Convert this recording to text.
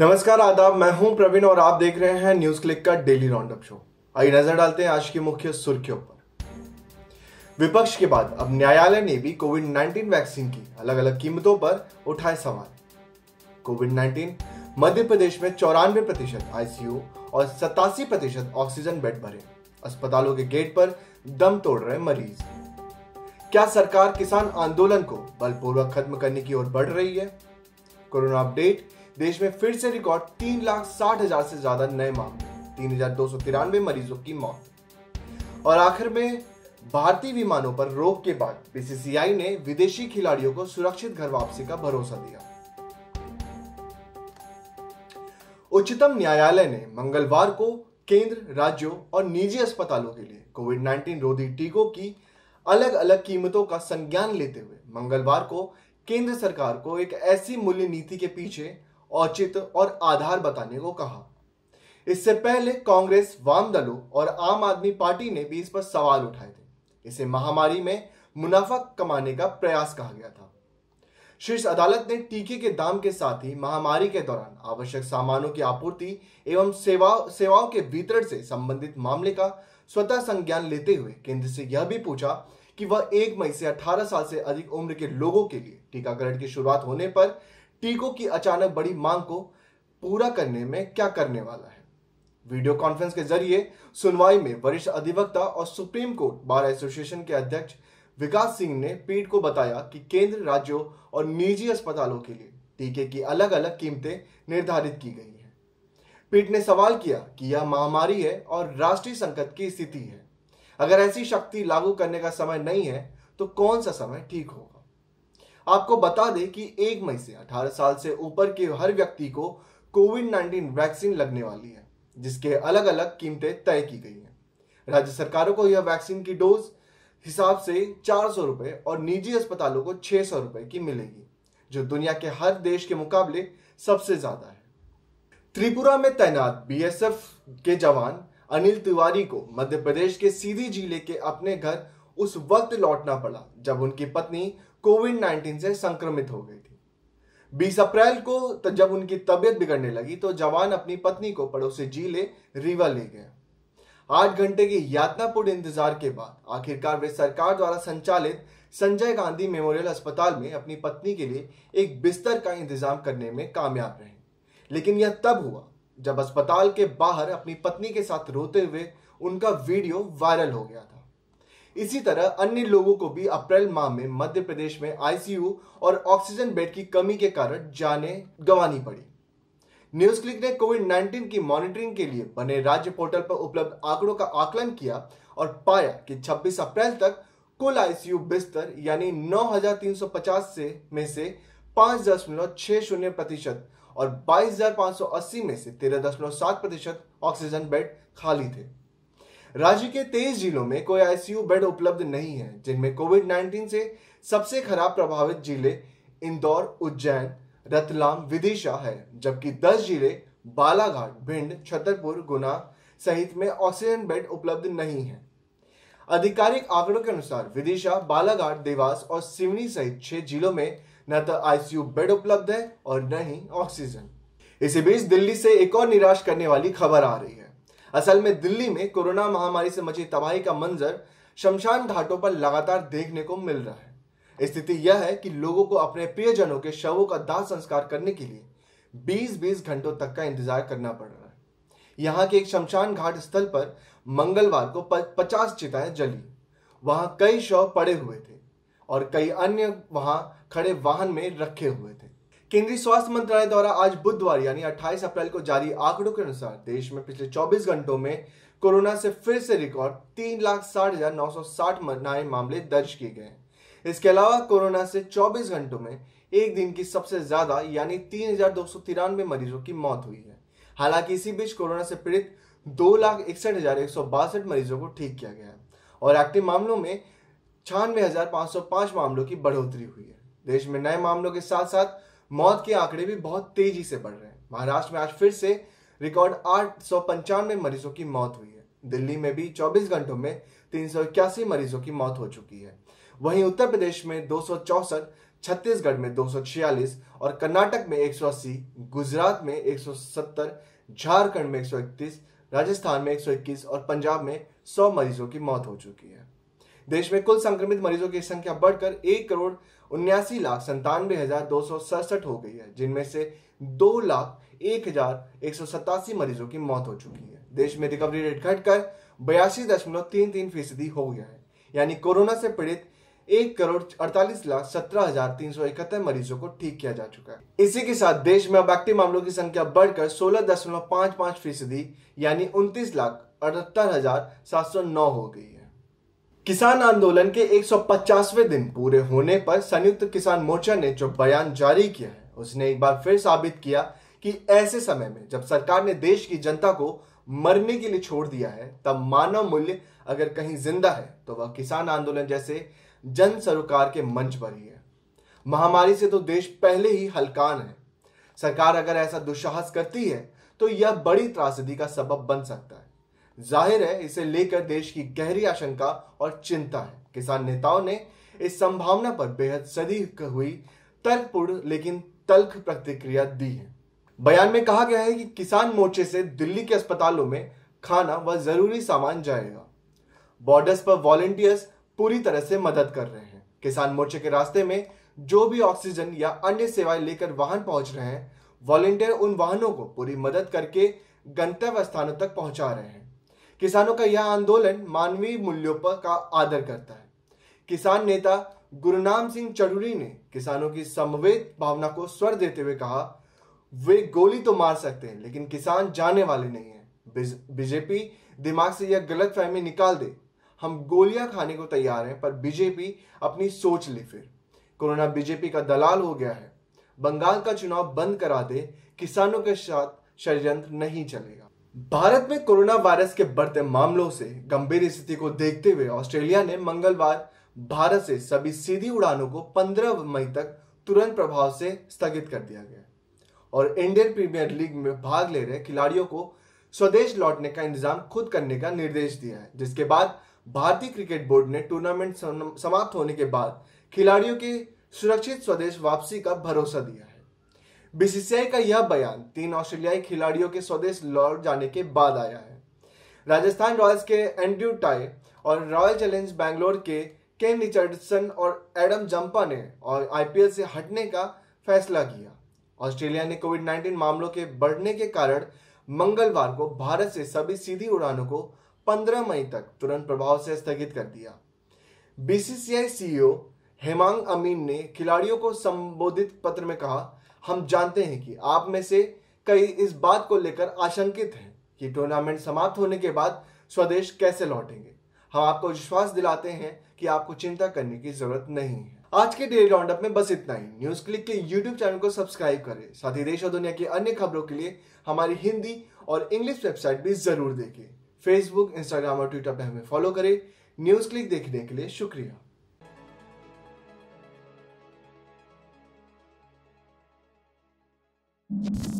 नमस्कार, आदाब। मैं हूँ प्रवीण और आप देख रहे हैं न्यूज़ क्लिक का डेली राउंडअप शो आइए नज़र डालते हैं आज की मुख्य सुर्खियों पर। विपक्ष के बाद अब न्यायालय ने भी कोविड 19 वैक्सीन की अलग अलग कीमतों पर उठाए सवाल। कोविड 19 मध्य प्रदेश में चौरानवे प्रतिशत आईसीयू और सतासी प्रतिशत ऑक्सीजन बेड भरे। अस्पतालों के गेट पर दम तोड़ रहे मरीज़। क्या सरकार किसान आंदोलन को बलपूर्वक खत्म करने की ओर बढ़ रही है? कोरोना अपडेट देश में फिर से रिकॉर्ड तीन लाख साठ हज़ार से ज़्यादा नए मामले, तीन हज़ार दो सौ तिरानवे मरीजों की मौत। और आखिर में भारतीय विमानों पर रोक के बाद बीसीसीआई ने विदेशी खिलाड़ियों को सुरक्षित घर वापसी का भरोसा दिया। उच्चतम न्यायालय ने मंगलवार को केंद्र, राज्यों और निजी अस्पतालों के लिए कोविड 19 रोधी टीकों की अलग अलग कीमतों का संज्ञान लेते हुए मंगलवार को केंद्र सरकार को एक ऐसी मूल्य नीति के पीछे औचित्य और आधार बताने को कहा। इससे पहले कांग्रेस, वाम दलों और आम आदमी पार्टी ने भी इस पर सवाल उठाए थे। इसे महामारी में मुनाफा कमाने का प्रयास कहा गया था। शीर्ष अदालत ने टीके के दाम के साथ ही महामारी के दौरान आवश्यक सामानों की आपूर्ति एवं सेवा, सेवाओं के वितरण से संबंधित मामले का स्वतः संज्ञान लेते हुए केंद्र से यह भी पूछा कि वह एक मई से 18 साल से अधिक उम्र के लोगों के लिए टीकाकरण की शुरुआत होने पर टीकों की अचानक बड़ी मांग को पूरा करने में क्या करने वाला है? वीडियो कॉन्फ्रेंस के ज़रिए सुनवाई में वरिष्ठ अधिवक्ता और सुप्रीम कोर्ट बार एसोसिएशन के अध्यक्ष विकास सिंह ने पीठ को बताया कि केंद्र, राज्यों और निजी अस्पतालों के लिए टीके की अलग अलग कीमतें निर्धारित की गई हैं। पीठ ने सवाल किया कि यह महामारी है और राष्ट्रीय संकट की स्थिति है। अगर ऐसी शक्ति लागू करने का समय नहीं है तो कौन सा समय ठीक होगा? आपको बता दें कि एक मई से 18 साल से ऊपर के हर व्यक्ति को कोविड 19 वैक्सीन लगने वाली है, जिसके अलग अलग कीमतें तय की गई हैं। राज्य सरकारों को यह वैक्सीन की डोज हिसाब से चार सौ रुपए और निजी अस्पतालों को छह सौ रुपए की मिलेगी, जो दुनिया के हर देश के मुकाबले सबसे ज़्यादा है। त्रिपुरा में तैनात बीएसएफ के जवान अनिल तिवारी को मध्य प्रदेश के सीधी ज़िले के अपने घर उस वक्त लौटना पड़ा, जब उनकी पत्नी कोविड 19 से संक्रमित हो गई थी। 20 अप्रैल को तो जब उनकी तबीयत बिगड़ने लगी तो जवान अपनी पत्नी को पड़ोसी ज़िले रीवा ले गया आठ घंटे की यातनापूर्ण इंतज़ार के बाद आखिरकार वे सरकार द्वारा संचालित संजय गांधी मेमोरियल अस्पताल में अपनी पत्नी के लिए एक बिस्तर का इंतज़ाम करने में कामयाब रहे। लेकिन यह तब हुआ जब अस्पताल के बाहर अपनी पत्नी के साथ रोते हुए उनका वीडियो वायरल हो गया था। इसी तरह अन्य लोगों को भी अप्रैल माह में मध्य प्रदेश में आईसीयू और ऑक्सीजन बेड की कमी के कारण जाने गंवानी पड़ी। न्यूज़ क्लिक ने कोविड 19 की मॉनिटरिंग के लिए बने राज्य पोर्टल पर उपलब्ध आंकड़ों का आकलन किया और पाया कि 26 अप्रैल तक कुल आईसीयू बिस्तर यानी 9,350 से में से 5.60 प्रतिशत और 22,580 में से 13.7 प्रतिशत ऑक्सीजन बेड खाली थे। राज्य के तेईस जिलों में कोई आईसीयू बेड उपलब्ध नहीं है, जिनमें कोविड 19 से सबसे खराब प्रभावित ज़िले इंदौर, उज्जैन, रतलाम, विदिशा है, जबकि 10 ज़िले बालाघाट, भिंड, छतरपुर, गुना सहित में ऑक्सीजन बेड उपलब्ध नहीं है। आधिकारिक आंकड़ों के अनुसार विदिशा, बालाघाट, देवास और सिवनी सहित छह जिलों में न तो आईसीयू बेड उपलब्ध है और न ही ऑक्सीजन। इसी बीच दिल्ली से एक और निराश करने वाली खबर आ रही है। असल में दिल्ली में कोरोना महामारी से मची तबाही का मंजर शमशान घाटों पर लगातार देखने को मिल रहा है। स्थिति यह है कि लोगों को अपने प्रियजनों के शवों का दाह संस्कार करने के लिए 20-20 घंटों तक का इंतज़ार करना पड़ रहा है। यहाँ के एक शमशान घाट स्थल पर मंगलवार को पचास चिताएँ जली। वहाँ कई शव पड़े हुए थे और कई अन्य वहाँ खड़े वाहन में रखे हुए थे। केंद्रीय स्वास्थ्य मंत्रालय द्वारा आज बुधवार, यानी 28 अप्रैल को जारी आंकड़ों के अनुसार देश में पिछले 24 घंटों में कोरोना से फिर से रिकॉर्ड तीन लाख साठ हज़ार नौ सौ साठ नए मामले दर्ज किए गए इसके अलावा कोरोना से 24 घंटों में एक दिन की सबसे ज़्यादा, यानी तीन हज़ार दो सौ तिरानवे मरीजों की मौत हुई है। हालाँकि इसी बीच कोरोना से पीड़ित दो लाख इकसठ हज़ार एक सौ बासठ मरीजों को ठीक किया गया है और एक्टिव मामलों में छियानवे हज़ार पाँच सौ पाँच मामलों की बढ़ोतरी हुई है। देश में नए मामलों के साथ साथ मौत के आंकड़े भी बहुत तेज़ी से बढ़ रहे हैं। महाराष्ट्र में आज फिर से रिकॉर्ड आठ सौ पंचानवे मरीजों की मौत हुई है। दिल्ली में भी 24 घंटों में तीन सौ इक्यासी मरीजों की मौत हो चुकी है। वहीं उत्तर प्रदेश में दो सौ चौसठ छत्तीसगढ़ में 246 और कर्नाटक में 180, गुजरात में 170, झारखंड में 131, राजस्थान में 121 और पंजाब में 100 मरीजों की मौत हो चुकी है। देश में कुल संक्रमित मरीजों की संख्या बढ़कर एक करोड़ उन्यासी लाख संतानवे हज़ार दो सौ सड़सठ हो गई है, जिनमें से दो लाख एक हज़ार एक सौ सतासी मरीजों की मौत हो चुकी है। देश में रिकवरी रेट घटकर बयासी दशमलव तीन तीन फ़ीसदी हो गया है। यानी कोरोना से पीड़ित एक करोड़ अड़तालीस लाख सत्रह हज़ार तीन सौ इकहत्तर मरीजों को ठीक किया जा चुका है। इसी के साथ देश में अब एक्टिव मामलों की संख्या बढ़कर सोलह दशमलव पाँच पाँच फ़ीसदी, यानी उनतीस लाख अठहत्तर हज़ार सात सौ नौ हो गई है। किसान आंदोलन के 150वें दिन पूरे होने पर संयुक्त किसान मोर्चा ने जो बयान जारी किया है, उसने एक बार फिर साबित किया कि ऐसे समय में जब सरकार ने देश की जनता को मरने के लिए छोड़ दिया है, तब मानव मूल्य अगर कहीं ज़िंदा है तो वह किसान आंदोलन जैसे जन सरोकार के मंच पर ही है। महामारी से तो देश पहले ही हलकान है। सरकार अगर ऐसा दुस्साहस करती है तो यह बड़ी त्रासदी का सबब बन सकता है। ज़ाहिर है, इसे लेकर देश की गहरी आशंका और चिंता है। किसान नेताओं ने इस संभावना पर बेहद सदी हुई, तर्कपूर्ण लेकिन तल्ख प्रतिक्रिया दी है। बयान में कहा गया है कि किसान मोर्चे से दिल्ली के अस्पतालों में खाना व ज़रूरी सामान जाएगा। बॉर्डर्स पर वॉलेंटियर्स पूरी तरह से मदद कर रहे हैं। किसान मोर्चे के रास्ते में जो भी ऑक्सीजन या अन्य सेवाएँ लेकर वाहन पहुँच रहे हैं, वॉलेंटियर उन वाहनों को पूरी मदद करके गंतव्य स्थानों तक पहुँचा रहे हैं। किसानों का यह आंदोलन मानवीय मूल्यों पर का आदर करता है। किसान नेता गुरुनाम सिंह चढ़ुरी ने किसानों की समवेत भावना को स्वर देते हुए कहा, वे गोली तो मार सकते हैं, लेकिन किसान जाने वाले नहीं है। बीजेपी दिमाग से यह गलत फहमी निकाल दे। हम गोलियाँ खाने को तैयार हैं, पर बीजेपी अपनी सोच ले फिर। कोरोना बीजेपी का दलाल हो गया है। बंगाल का चुनाव बंद करा दे, किसानों के साथ षडयंत्र नहीं चलेगा। भारत में कोरोना वायरस के बढ़ते मामलों से गंभीर स्थिति को देखते हुए ऑस्ट्रेलिया ने मंगलवार भारत से सभी सीधी उड़ानों को 15 मई तक तुरंत प्रभाव से स्थगित कर दिया गया। और इंडियन प्रीमियर लीग में भाग ले रहे खिलाड़ियों को स्वदेश लौटने का इंतज़ाम खुद करने का निर्देश दिया है, जिसके बाद भारतीय क्रिकेट बोर्ड ने टूर्नामेंट समाप्त होने के बाद खिलाड़ियों की सुरक्षित स्वदेश वापसी का भरोसा दिया। बीसीसीआई का यह बयान तीन ऑस्ट्रेलियाई खिलाड़ियों के स्वदेश लौट जाने के बाद आया है। राजस्थान रॉयल्स के एंड्रू टाई और रॉयल चैलेंज बैंगलोर के केन रिचर्डसन और एडम जंपा ने और आईपीएल से हटने का फैसला किया। ऑस्ट्रेलिया ने कोविड 19 मामलों के बढ़ने के कारण मंगलवार को भारत से सभी सीधी उड़ानों को 15 मई तक तुरंत प्रभाव से स्थगित कर दिया। बीसीसीआई सीईओ हेमांग अमीन ने खिलाड़ियों को संबोधित पत्र में कहा हम जानते हैं कि आप में से कई इस बात को लेकर आशंकित हैं कि टूर्नामेंट समाप्त होने के बाद स्वदेश कैसे लौटेंगे। हम आपको विश्वास दिलाते हैं कि आपको चिंता करने की ज़रूरत नहीं है। आज के डेली राउंड में बस इतना ही। न्यूज़ क्लिक के यूट्यूब चैनल को सब्सक्राइब करें। साथ ही देश और दुनिया की अन्य खबरों के लिए हमारी हिंदी और इंग्लिश वेबसाइट भी ज़रूर देखें। फेसबुक इंस्टाग्राम और ट्विटर पर हमें फॉलो करें। न्यूज़ क्लिक देखने के लिए शुक्रिया। You